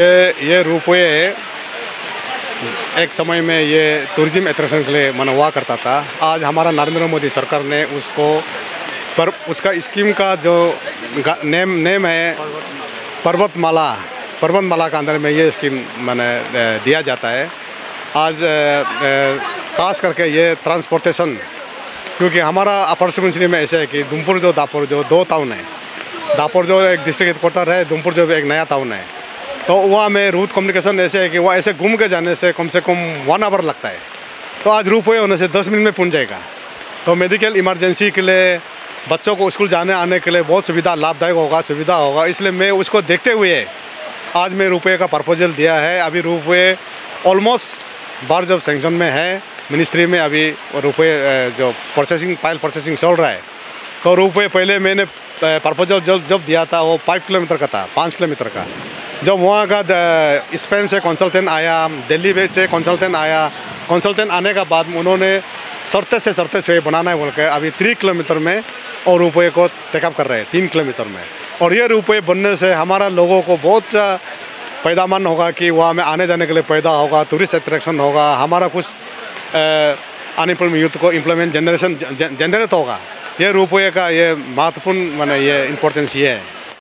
ये ये रूपवे एक समय में ये टूरिज़्म अट्रैक्शन के लिए मना हुआ करता था। आज हमारा नरेंद्र मोदी सरकार ने उसको पर, उसका स्कीम का जो नेम नेम है, पर्वतमाला पर्वतमाला के अंदर में ये स्कीम मैंने दिया जाता है। आज खास करके ये ट्रांसपोर्टेशन क्योंकि हमारा अपर सुबनसिरी में ऐसे है कि दुमपुर जो दापुर जो दो टाउन है, दापुर जो एक डिस्ट्रिक्ट हेडक्वार्टर है, दुमपुर जो एक नया टाउन है तो वहाँ में रूट कम्युनिकेशन ऐसे है कि वहाँ ऐसे घूम के जाने से कम से कम वन आवर लगता है। तो आज रूप हुए होने से दस मिनट में पहुँच जाएगा। तो मेडिकल इमरजेंसी के लिए, बच्चों को स्कूल जाने आने के लिए बहुत सुविधा, लाभदायक होगा, सुविधा होगा। इसलिए मैं उसको देखते हुए आज मैं रुपये का प्रपोजल दिया है। अभी रुपये ऑलमोस्ट बार जब सेंक्शन में है मिनिस्ट्री में अभी रुपये जो प्रोसेसिंग फ़ाइल प्रोसेसिंग चल रहा है। तो रुपये पहले मैंने प्रपोजल जब जब दिया था, वो फाइव किलोमीटर का था, पाँच किलोमीटर का। जब वहाँ का स्पेन से कंसल्टेंट आया, दिल्ली में से कंसल्टेंट आया कंसल्टेंट आने का बाद उन्होंने सरते से सरते से बनाना है बोल के अभी थ्री किलोमीटर में और रुपये को टेकअप कर रहे हैं, तीन किलोमीटर में। और ये रुपये बनने से हमारा लोगों को बहुत पैदामान होगा कि वहाँ में आने जाने के लिए पैदा होगा टूरिस्ट अट्रैक्शन होगा, हमारा कुछ अनएम्प्लॉयमेंट यूथ को एम्प्लॉयमेंट जनरेशन जनरेट होगा। ये रुपये का ये महत्वपूर्ण मैंने ये इम्पोर्टेंस ये है।